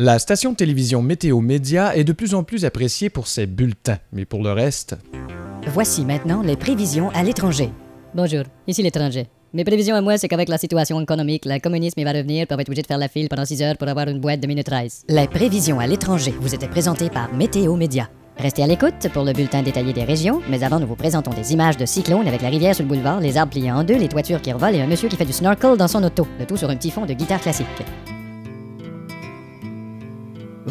La station de télévision Météo Média est de plus en plus appréciée pour ses bulletins, mais pour le reste, Voici maintenant les prévisions à l'étranger. Bonjour, ici l'étranger. Mes prévisions à moi, c'est qu'avec la situation économique, le communisme va revenir, va être obligé de faire la file pendant 6 heures pour avoir une boîte de minute 13. Les prévisions à l'étranger vous étaient présentées par Météo Média. Restez à l'écoute pour le bulletin détaillé des régions, mais avant, nous vous présentons des images de cyclones avec la rivière sur le boulevard, les arbres pliés en deux, les toitures qui revolent et un monsieur qui fait du snorkel dans son auto, le tout sur un petit fond de guitare classique.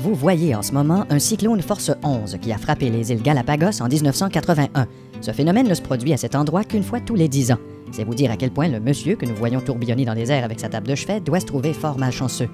Vous voyez en ce moment un cyclone force 11 qui a frappé les îles Galapagos en 1981. Ce phénomène ne se produit à cet endroit qu'une fois tous les 10 ans. C'est vous dire à quel point le monsieur que nous voyons tourbillonner dans les airs avec sa table de chevet doit se trouver fort malchanceux.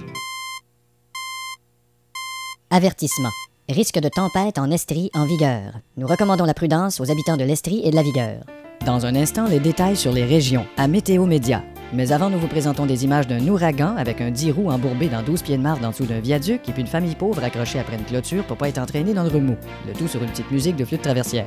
Avertissement. Risque de tempête en Estrie en vigueur. Nous recommandons la prudence aux habitants de l'Estrie et de la vigueur. Dans un instant, les détails sur les régions à Météo Média. Mais avant, nous vous présentons des images d'un ouragan avec un 10 roues embourbé dans 12 pieds de marde en dessous d'un viaduc et puis une famille pauvre accrochée après une clôture pour pas être entraînée dans le remous. Le tout sur une petite musique de flûte traversière.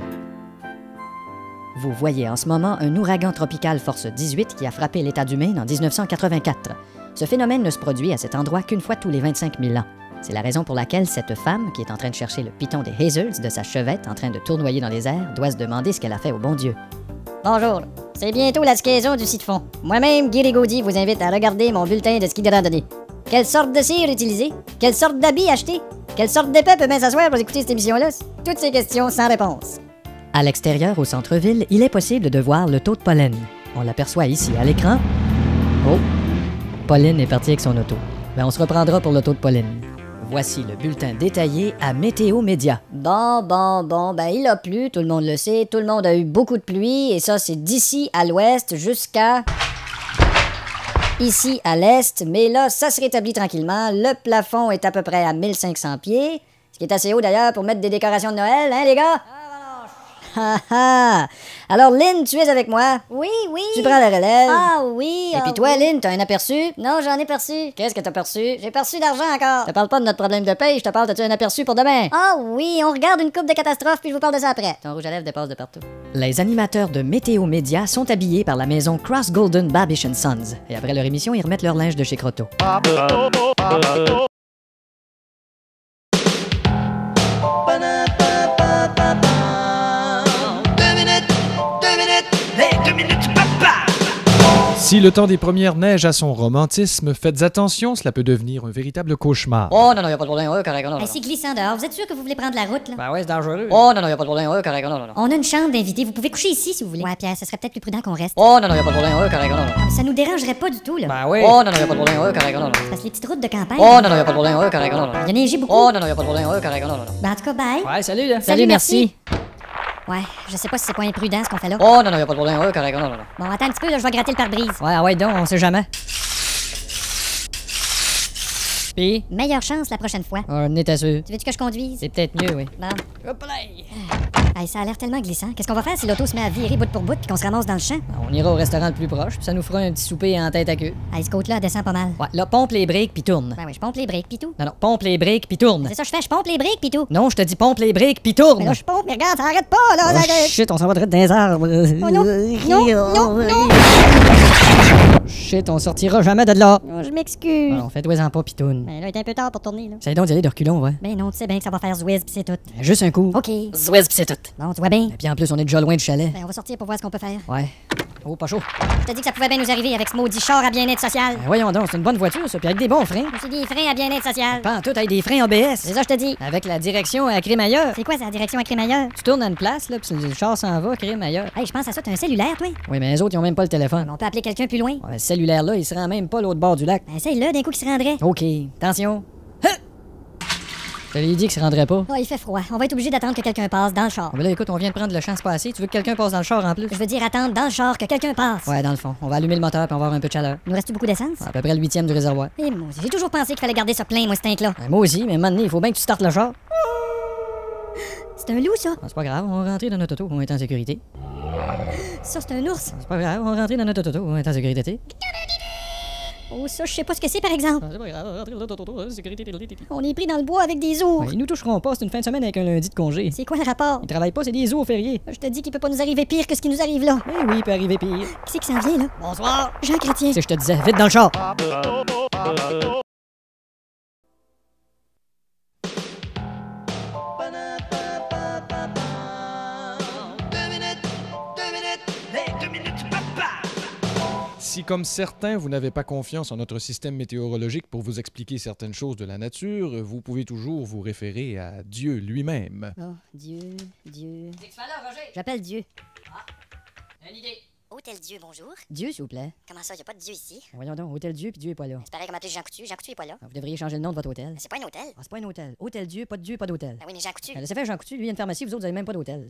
Vous voyez en ce moment un ouragan tropical force 18 qui a frappé l'État du Maine en 1984. Ce phénomène ne se produit à cet endroit qu'une fois tous les 25 000 ans. C'est la raison pour laquelle cette femme, qui est en train de chercher le piton des Hazels de sa chevette en train de tournoyer dans les airs, doit se demander ce qu'elle a fait au bon Dieu. Bonjour, c'est bientôt la skiaison du site fond. Moi-même, Guy Rigaudy, vous invite à regarder mon bulletin de ski de randonnée. Quelle sorte de cire utiliser? Quelle sorte d'habit acheter? Quelle sorte d'épée peut bien s'asseoir pour écouter cette émission-là? Toutes ces questions sans réponse. À l'extérieur, au centre-ville, il est possible de voir le taux de pollen. On l'aperçoit ici à l'écran. Oh, Pauline est partie avec son auto. Mais on se reprendra pour le taux de pollen. Voici le bulletin détaillé à Météo Média. Bon, bon, bon, ben il a plu, tout le monde le sait, tout le monde a eu beaucoup de pluie, et ça c'est d'ici à l'ouest jusqu'à ici à l'est, mais là ça se rétablit tranquillement, le plafond est à peu près à 1500 pieds, ce qui est assez haut d'ailleurs pour mettre des décorations de Noël, hein les gars? Ah ah! Alors Lynn, tu es avec moi? Oui, oui. Tu prends la relève? Ah oui. Et ah puis toi, oui. Lynn, t'as un aperçu? Non, j'en ai perçu. Qu'est-ce que t'as perçu? J'ai perçu d'argent encore. Je te parle pas de notre problème de paye, je te parle de tu un aperçu pour demain? Ah oui, on regarde une coupe de catastrophe puis je vous parle de ça après. Ton rouge à lèvres dépasse de partout. Les animateurs de Météo Média sont habillés par la maison Cross Golden Babish Sons. Et après leur émission, ils remettent leur linge de chez Croteau. Si le temps des premières neiges a son romantisme, faites attention, cela peut devenir un véritable cauchemar. Oh non, non, y a pas de problème, ouais, correct, non, non. Hey, c'est glissant dehors. Vous êtes sûr que vous voulez prendre la route, là? Ben ouais, c'est dangereux. Oh non, non, y a pas de problème, ouais, correct, non, non, non. On a une chambre d'invités. Vous pouvez coucher ici si vous voulez. Ouais, Pierre, ce serait peut-être plus prudent qu'on reste. Oh non, non, y a pas de problème, ouais, correct, non, non, non. Ça nous dérangerait pas du tout, là. Ben oui. Oh non, non, y a pas de problème, ouais, correct, non, non, non. Parce que les petites routes de campagne. Oh non, non, y a pas de problème, ouais, correct, non, non, non. Il y a neigé beaucoup. Oh non, non, y a pas de problème, ouais, correct, non, non, non. Ben, en tout cas, bye. Ouais, salut, là. Salut, merci. Ouais, je sais pas si c'est pas imprudent ce qu'on fait là. Oh non, non, y a pas de problème, ouais, correct, non, non, non. Bon, attends un petit peu, là, je vais gratter le pare-brise. Ouais, ah ouais, donc, on sait jamais. Pis, Meilleure chance la prochaine fois. on était sûr. Tu veux-tu que je conduise? C'est peut-être mieux, oui. Bon. Hop là! Hey, ça a l'air tellement glissant. Qu'est-ce qu'on va faire si l'auto se met à virer bout pour bout puis qu'on se ramasse dans le champ? On ira au restaurant le plus proche, puis ça nous fera un petit souper en tête à queue. Hey, ce côte-là descend pas mal. Ouais, là, pompe les briques puis tourne. Ben oui, je pompe les briques pis tout. Non, non, pompe les briques puis tourne. C'est ça que je fais, je pompe les briques pis tout. Non, je te dis pompe les briques puis tourne. Mais là, je pompe, mais regarde, ça arrête pas, là. Oh, ça- shit, on s'en va direct dans les arbres. Oh non, non, non, non. Shit, on sortira jamais de là. Oh, je m'excuse. Alors, fais-toi-en pas puis tourne. Ben là, il est un peu tard pour tourner, là. Essaye donc d'y aller de reculons, ouais. Ben non, tu sais bien que ça va faire Zwiz pis c'est tout. Juste un coup. OK. Zouez pis c'est tout. Bon, tu vois bien. Et puis en plus, on est déjà loin du chalet. Ben, on va sortir pour voir ce qu'on peut faire. Ouais. Oh, pas chaud. Je te dis que ça pouvait bien nous arriver avec ce maudit char à bien-être social. Ben, voyons donc, c'est une bonne voiture, ça, puis avec des bons freins. C'est des freins à bien-être social. Pas en tout, avec des freins ABS. C'est ça, je te dis. Avec la direction à crémailleur. C'est quoi, c'est la direction à crémailleur? Tu tournes à une place, là, puis le char s'en va, crémailleur. Hey, je pense à ça, t'as un cellulaire, toi. Oui, mais les autres, ils ont même pas le téléphone. On peut appeler quelqu'un plus loin. Ouais, ce cellulaire-là, il se rend même pas l'autre bord du lac. Ben, essaye-le d'un coup qui se rendrait. OK, attention. L'ai dit qu'il se rendrait pas? Oh, il fait froid. On va être obligé d'attendre que quelqu'un passe dans le char. Ben là, écoute, on vient de prendre le champ passé. Tu veux que quelqu'un passe dans le char en plus? Je veux dire attendre dans le char que quelqu'un passe. Ouais, dans le fond. On va allumer le moteur puis on va avoir un peu de chaleur. Il nous reste beaucoup d'essence? À peu près le huitième du réservoir. Eh, moi, j'ai toujours pensé qu'il fallait garder ça plein, moi, ce tank-là. Ben, moi aussi, mais donné, il faut bien que tu startes le char. C'est un loup, ça. Ah, c'est pas grave, on va rentrer dans notre auto, on est en sécurité. Ça, c'est un ours. C'est pas grave, on va rentrer dans notre auto, on est en sécurité. Oh, ça, je sais pas ce que c'est, par exemple. Ah, on est pris dans le bois avec des ours. Ouais, ils nous toucheront pas, c'est une fin de semaine avec un lundi de congé. C'est quoi le rapport? Ils travaillent pas, c'est des jours fériés. Je te dis qu'il peut pas nous arriver pire que ce qui nous arrive là. Eh oui, il peut arriver pire. Qui c'est qui s'en vient, là? Bonsoir. Jean Chrétien. C'est je te disais, vite dans le char. Si, comme certains, vous n'avez pas confiance en notre système météorologique pour vous expliquer certaines choses de la nature, vous pouvez toujours vous référer à Dieu lui-même. Oh, Dieu, Dieu. C'est que tu fais là, Roger? J'appelle Dieu. Une idée. Hôtel Dieu, bonjour. Dieu, s'il vous plaît. Comment ça, y a pas de Dieu ici? Voyons donc, Hôtel Dieu, puis Dieu est pas là. C'est pareil comme appeler Jean Coutu. Jean Coutu est pas là. Ah, Vous devriez changer le nom de votre hôtel. C'est pas un hôtel? Ah, c'est pas un hôtel. Hôtel Dieu, pas de Dieu, pas d'hôtel. Ben oui, mais Jean Coutu. Ben, laissez faire Jean Coutu, lui, il y a une pharmacie, vous autres, vous avez même pas d'hôtel.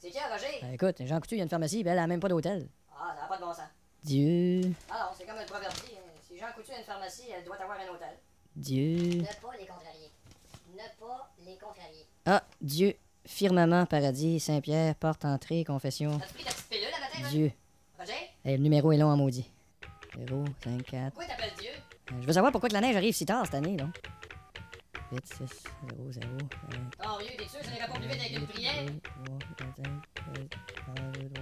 C'est qui, Roger? Ben, écoute, Jean Coutu, il y a une pharmacie, ben, elle a même pas d'hôtel. Ah, ça n'a pas de bon sens. Dieu, Ah non, c'est comme le proverbe dit. hein. Si Jean Coutu a une pharmacie, elle doit avoir un hôtel. Dieu. Ne pas les contrarier. Ne pas les contrarier. Ah, Dieu. Firmament, paradis, Saint-Pierre, porte, entrée, confession. As-tu pris ta petite pilule la matin? Dieu. Roger? Eh, le numéro est long en maudit. 0, 5, 4. Pourquoi t'appelles Dieu? Euh, Je veux savoir pourquoi que la neige arrive si tard cette année, non? 8, 6, 0, 0, Oh, vieux, t'es sûr que ça n'ira pas plus vite avec une prière? 3, 4, 5, 6, 2, 3, 8.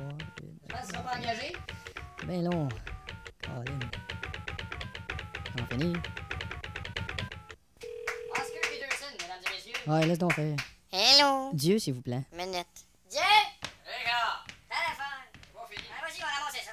Je pense qu'ils sont pas engagés. Ben long. Caroline. On finit? Oscar Peterson, mesdames et messieurs. Ouais, laisse donc faire. Hello. Dieu, s'il vous plaît. Minute. Dieu! Regarde! Téléphone. C'est pas fini. Ah, vas-y, on va ramasser ça.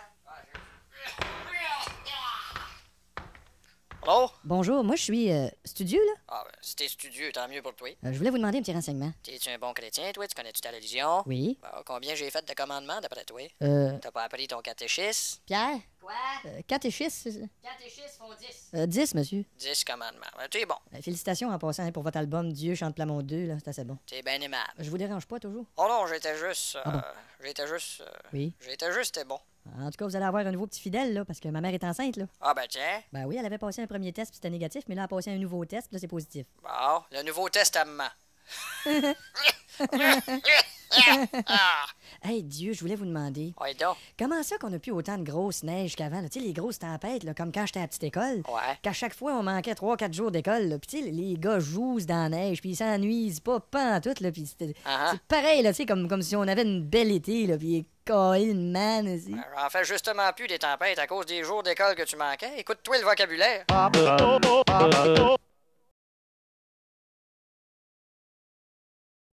Allô? Bonjour, moi je suis euh, studio, là. Ah, ben, si t'es studieux, tant mieux pour toi. Euh, je voulais vous demander un petit renseignement. T'es-tu un bon chrétien, toi? Tu connais-tu ta religion? Oui. Bah, combien j'ai fait de commandements, d'après toi? Euh, T'as pas appris ton catéchisme? Pierre, Quoi? euh, catéchisme? Catéchisme font 10. Euh, 10, monsieur. 10 commandements. Ben, t'es bon. Euh, félicitations en passant hein, pour votre album Dieu chante Plamont 2, là, c'est assez bon. T'es bien aimable. Je vous dérange pas toujours? Oh non, j'étais juste. euh, Ah bon? J'étais juste. euh, Oui. J'étais juste, c'était bon. En tout cas, vous allez avoir un nouveau petit fidèle, là, parce que ma mère est enceinte, là. Ah, ben tiens. Ben oui, elle avait passé un premier test, puis c'était négatif, mais là, elle a passé un nouveau test, puis là, c'est positif. Bon, le Nouveau Testament. Hey, Dieu, je voulais vous demander, Ouais, donc. comment ça qu'on a plus autant de grosses neiges qu'avant? Tu sais, les grosses tempêtes, là, comme quand j'étais à la petite école? Ouais. Qu'à chaque fois, on manquait 3-4 jours d'école, là. Puis, tu sais, les gars jouent dans la neige, puis ils s'ennuisent pas, pas en tout, là. Puis, c'était c'est pareil, là, tu sais, comme, comme si on avait une belle été, là. Puis, une man aussi. Ben, J'en fais justement plus des tempêtes à cause des jours d'école que tu manquais. Écoute-toi le vocabulaire.